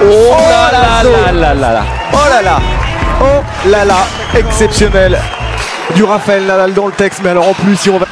Oh là là là là là là Oh là là. Oh là là. Exceptionnel. Du Raphaël Nadal dans le texte, mais alors en plus, si on va...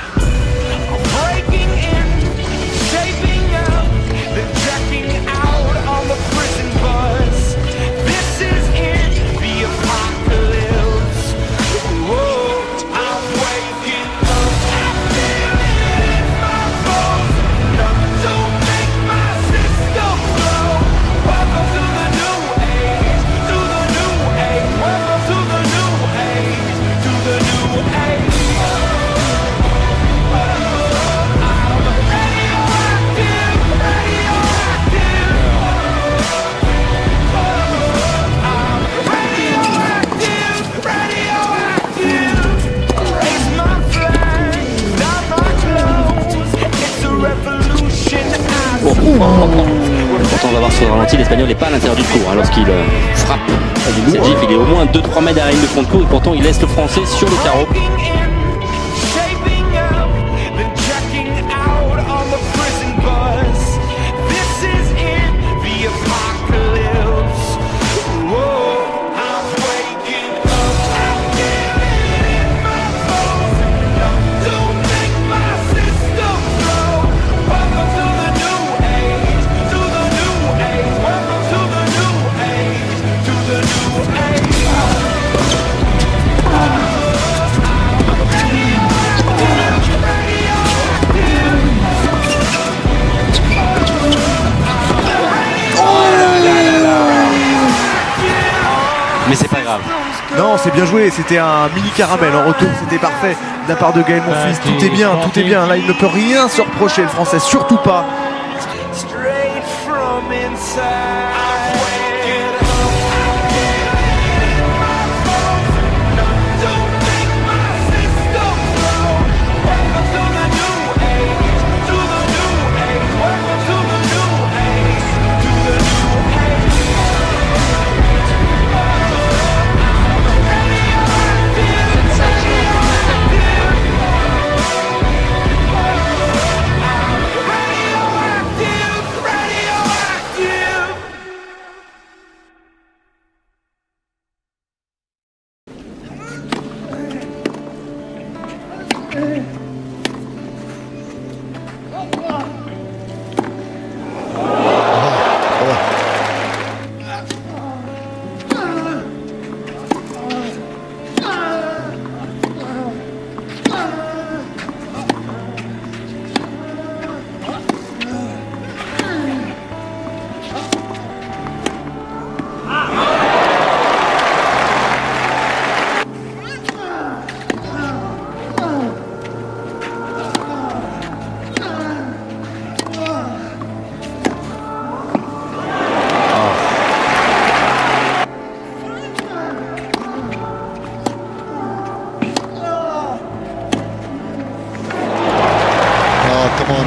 Le ralenti, l'Espagnol n'est pas à l'intérieur du cours hein, lorsqu'il euh, frappe. Cette gifle, il est au moins 2-3 mètres derrière la ligne de fond de cours et pourtant il laisse le Français sur le carreau. C'est bien joué, c'était un mini caramel en retour, c'était parfait de la part de Gaël Monfils. Tout est bien, tout est bien. Là, il ne peut rien se reprocher, le français, surtout pas.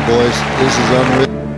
Boys. This is unreal.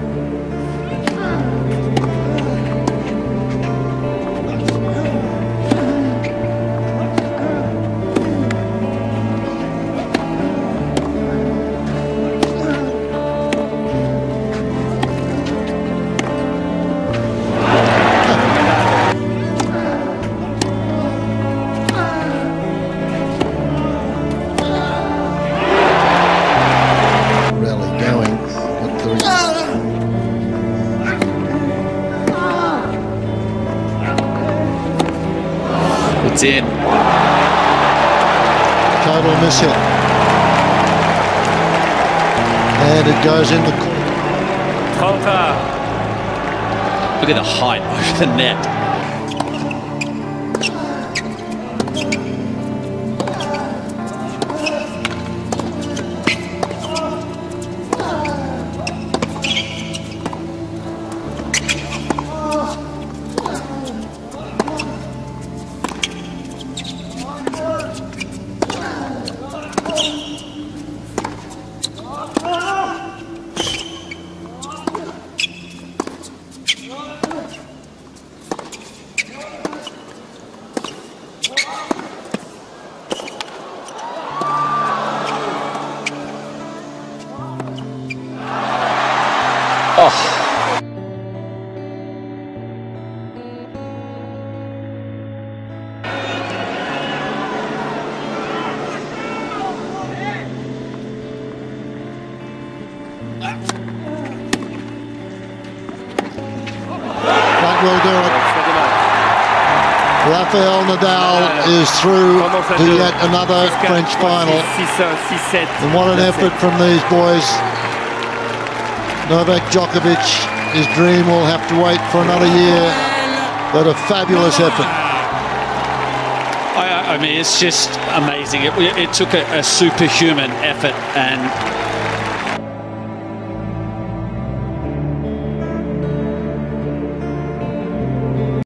It's in. Total miss hit. And it goes in the corner. Look at the height over the net. Will do it. Rafael Nadal is through to yet another French final. And what an effort from these boys. Novak Djokovic, his dream will have to wait for another year, but a fabulous effort. I, I mean, it's just amazing. It, it took a, a superhuman effort, and